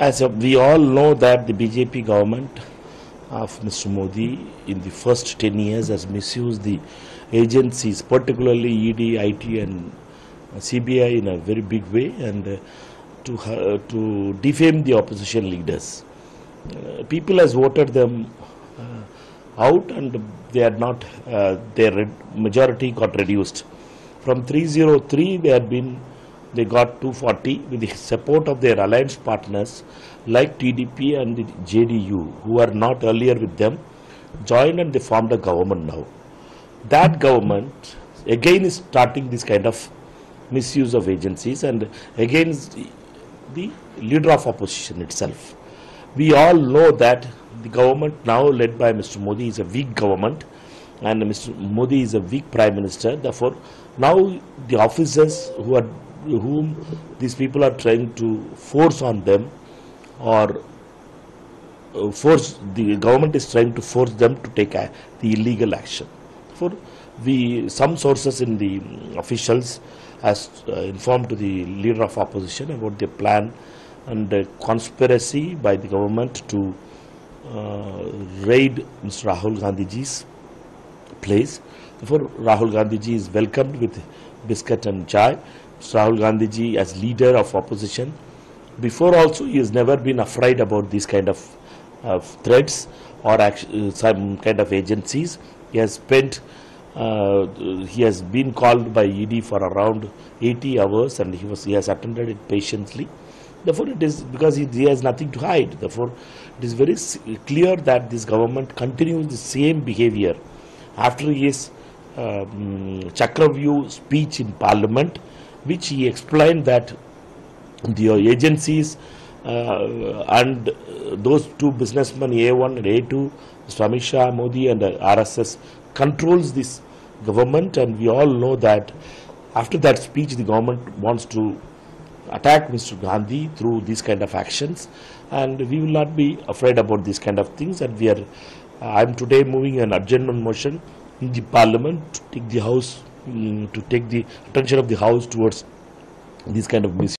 As we all know that the BJP government of Mr. Modi in the first 10 years has misused the agencies, particularly ED, IT and CBI in a very big way and uh, to, uh, to defame the opposition leaders. Uh, people has voted them uh, out and they are not, uh, their majority got reduced. From 303 they had been they got 240 with the support of their alliance partners like TDP and the JDU, who were not earlier with them, joined and they formed a government now. That government again is starting this kind of misuse of agencies and again is the, the leader of opposition itself. We all know that the government now led by Mr. Modi is a weak government and Mr. Modi is a weak prime minister. Therefore, now the officers who are whom these people are trying to force on them or uh, force the government is trying to force them to take a, the illegal action. For we some sources in the mm, officials has uh, informed to the leader of opposition about the plan and uh, conspiracy by the government to uh, raid Mr. Rahul Gandhiji's place. Therefore, Rahul Gandhiji is welcomed with biscuit and chai. Rahul Gandhiji as leader of opposition. Before also, he has never been afraid about these kind of uh, threats or act- uh, some kind of agencies. He has spent, uh, he has been called by ED for around 80 hours and he was he has attended it patiently. Therefore, it is because he, he has nothing to hide. Therefore, it is very clear that this government continues the same behavior after his um, Chakravyu speech in Parliament, which he explained that the agencies uh, and those two businessmen A1 and A2, Mr. Amit Shah, Modi and RSS controls this government and we all know that after that speech the government wants to attack Mr. Gandhi through these kind of actions and we will not be afraid about these kind of things and we are I am today moving an adjournment motion in the parliament to take the house to take the attention of the house towards these kind of mis